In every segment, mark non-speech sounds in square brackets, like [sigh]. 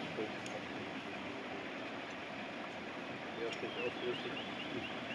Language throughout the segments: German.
Wenn du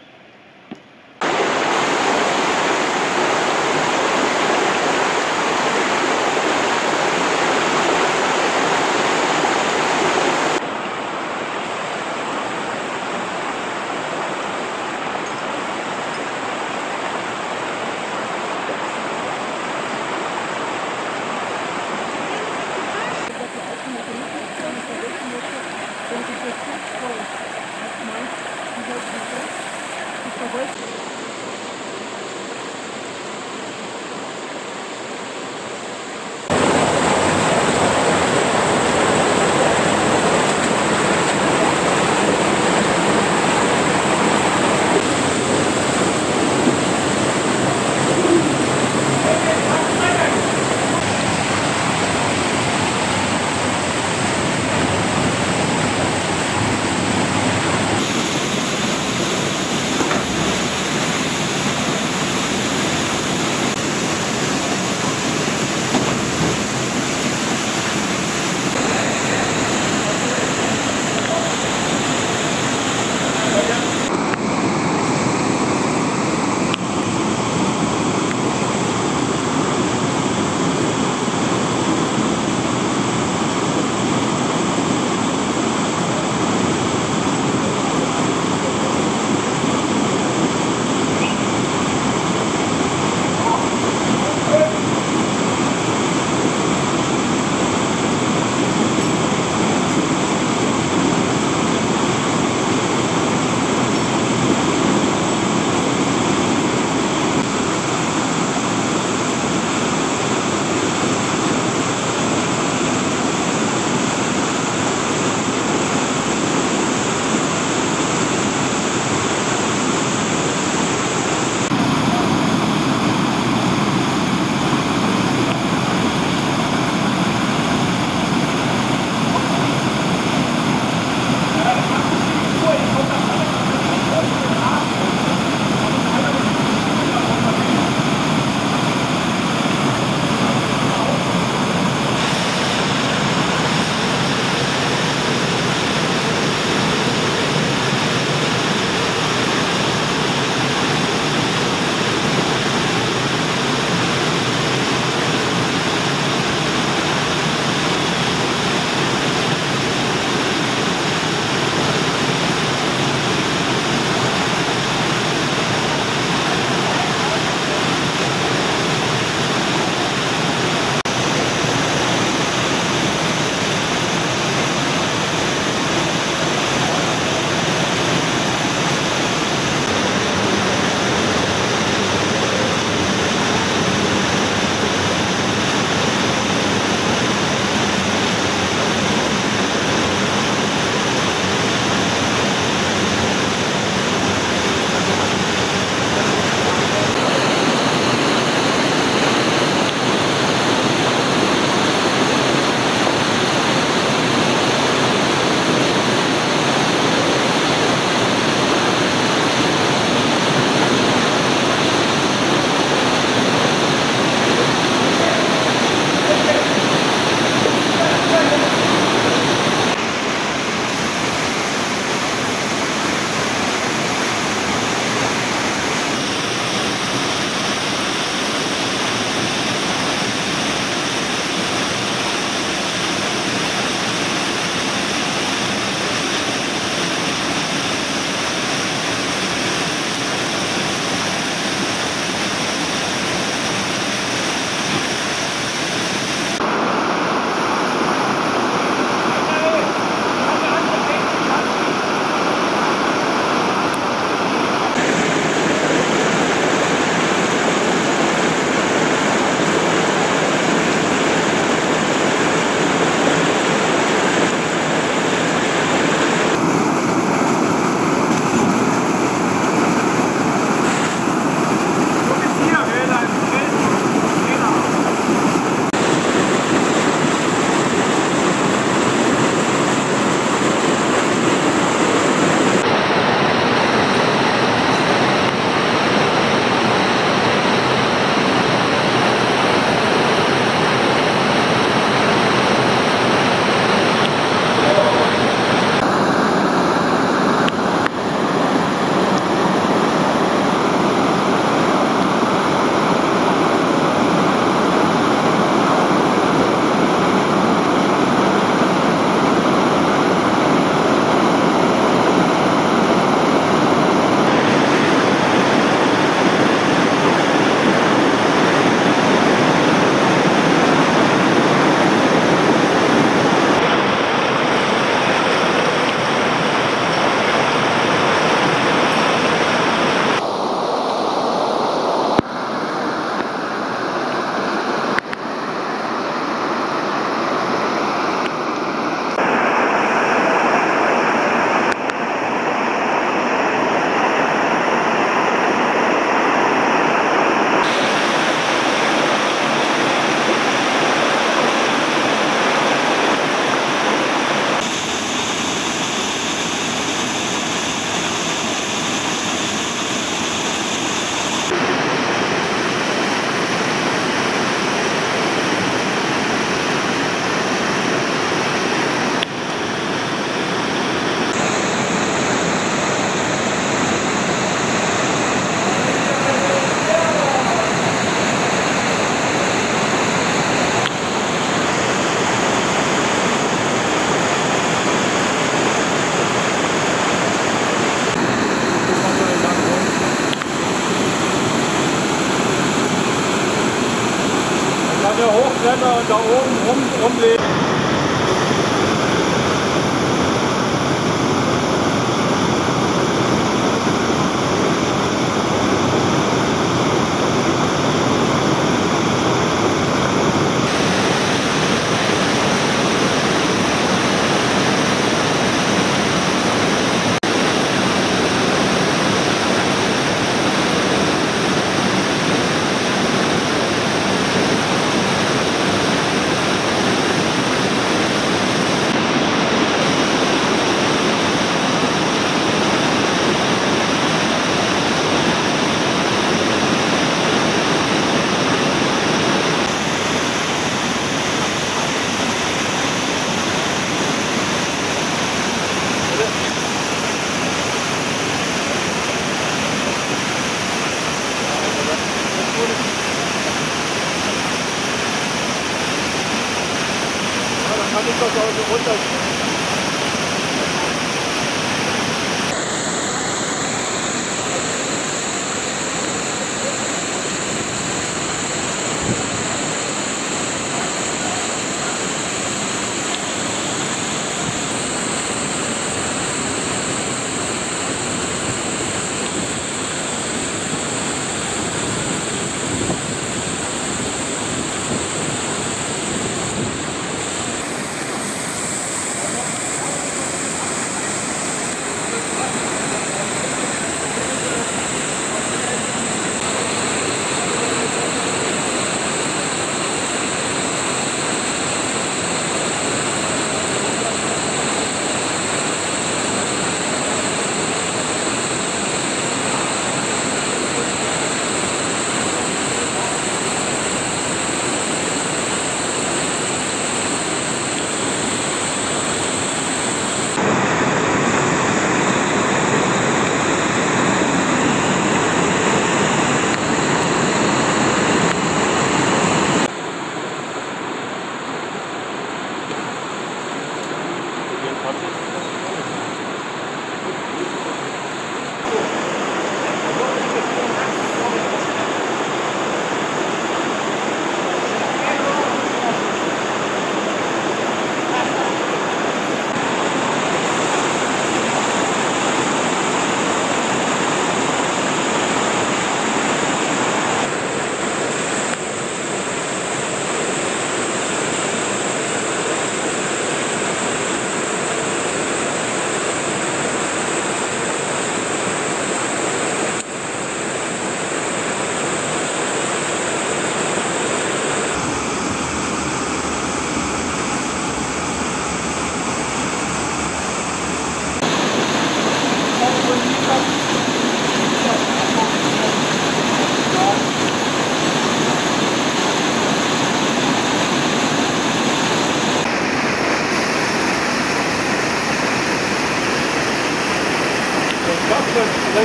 Sunday.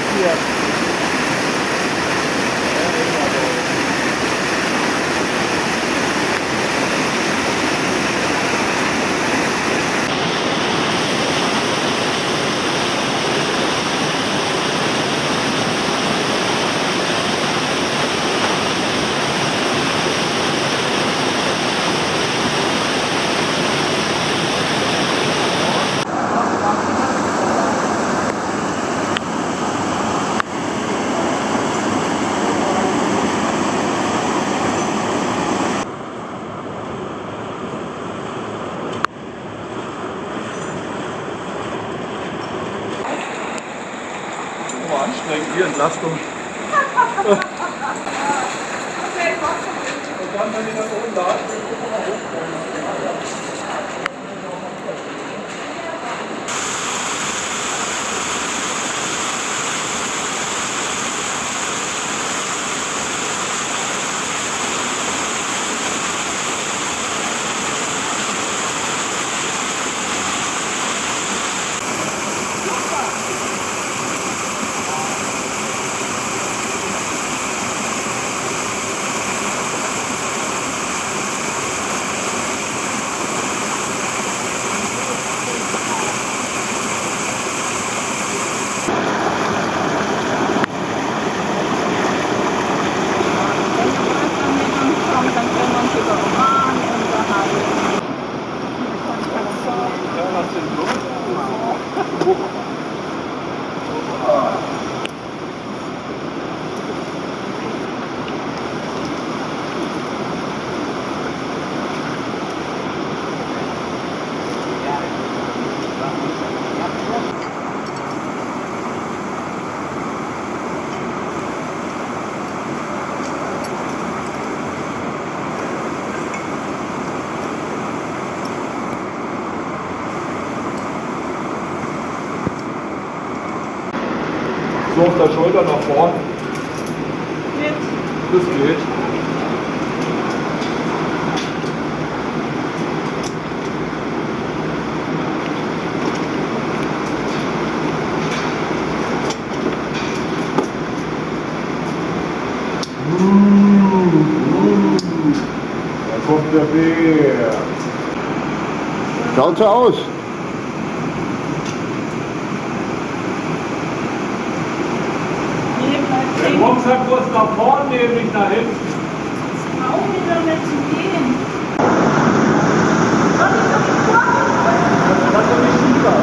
Weg hier. Anstrengend, hier Entlastung. [laughs] Und dann, wenn die dann oben da ist, der Schulter nach vorn. Das geht. Da kommt der Bär. Schaut so aus. Nach vorn nehmen, nicht nach hinten. Die doch nicht zu gehen. Das ist nicht super.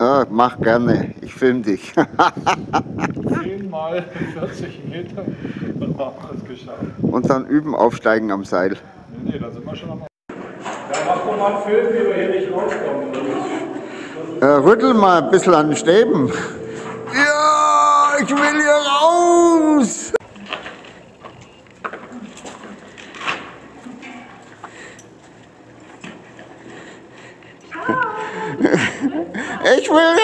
Ja, mach gerne. Ich film dich. 10 mal 40 Meter und haben es geschafft. Und dann üben, aufsteigen am Seil. Nee, nee, da sind wir schon am. Ja, mach doch mal einen Film, wie wir hier nicht rauskommen. Äh, rüttel mal ein bisschen an den Stäben. Ja, ich will hier raus. [laughs] Ich will